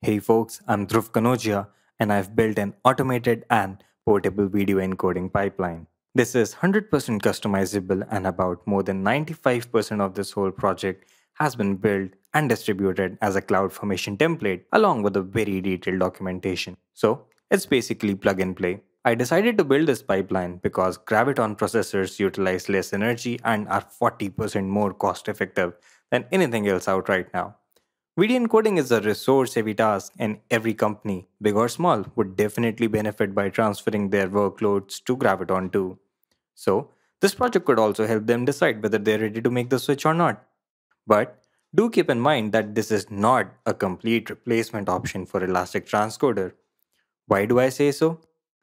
Hey folks, I'm Dhruv Kanoja and I've built an automated and portable video encoding pipeline. This is 100% customizable and about more than 95% of this whole project has been built and distributed as a CloudFormation template along with a very detailed documentation. So it's basically plug and play. I decided to build this pipeline because Graviton processors utilize less energy and are 40% more cost effective than anything else out right now. Video encoding is a resource heavy task, and every company, big or small, would definitely benefit by transferring their workloads to Graviton 2. So, this project could also help them decide whether they're ready to make the switch or not. But do keep in mind that this is not a complete replacement option for Elastic Transcoder. Why do I say so?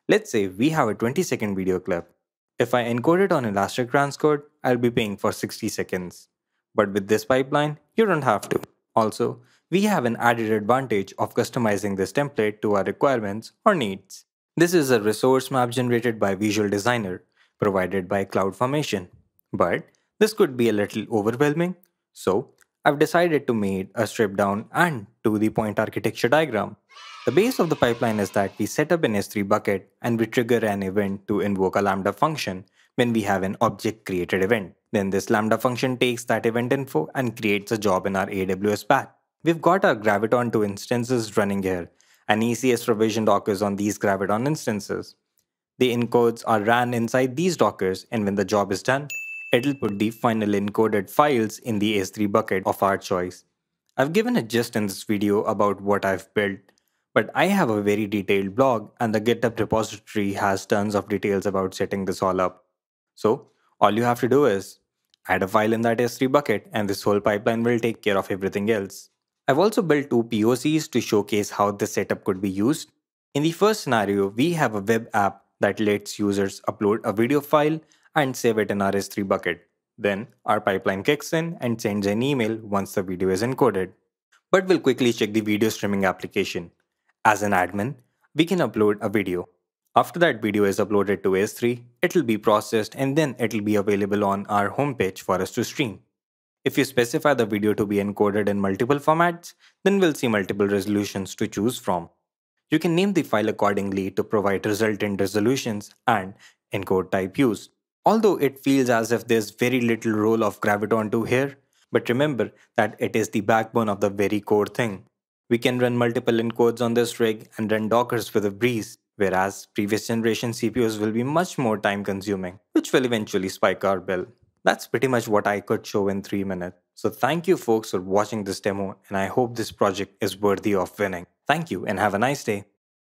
Let's say we have a 20 second video clip. If I encode it on Elastic Transcode, I'll be paying for 60 seconds. But with this pipeline, you don't have to. Also, we have an added advantage of customizing this template to our requirements or needs. This is a resource map generated by Visual Designer, provided by CloudFormation. But this could be a little overwhelming, so I've decided to make a stripped down and to the point architecture diagram. The base of the pipeline is that we set up an S3 bucket and we trigger an event to invoke a Lambda function when we have an object created event. Then this Lambda function takes that event info and creates a job in our AWS Batch. We've got our Graviton 2 instances running here, and ECS provision dockers on these Graviton instances. The encodes are ran inside these dockers, and when the job is done, it'll put the final encoded files in the S3 bucket of our choice. I've given a gist in this video about what I've built, but I have a very detailed blog and the GitHub repository has tons of details about setting this all up. So all you have to do is add a file in that S3 bucket and this whole pipeline will take care of everything else. I've also built two POCs to showcase how this setup could be used. In the first scenario, we have a web app that lets users upload a video file and save it in our S3 bucket. Then our pipeline kicks in and sends an email once the video is encoded. But we'll quickly check the video streaming application. As an admin, we can upload a video. After that video is uploaded to S3, it'll be processed and then it'll be available on our homepage for us to stream. If you specify the video to be encoded in multiple formats, then we'll see multiple resolutions to choose from. You can name the file accordingly to provide resultant resolutions and encode type used. Although it feels as if there's very little role of Graviton 2 here, but remember that it is the backbone of the very core thing. We can run multiple encodes on this rig and run dockers with a breeze whereas previous generation CPUs will be much more time consuming, which will eventually spike our bill. That's pretty much what I could show in 3 minutes. So thank you folks for watching this demo and I hope this project is worthy of winning. Thank you and have a nice day.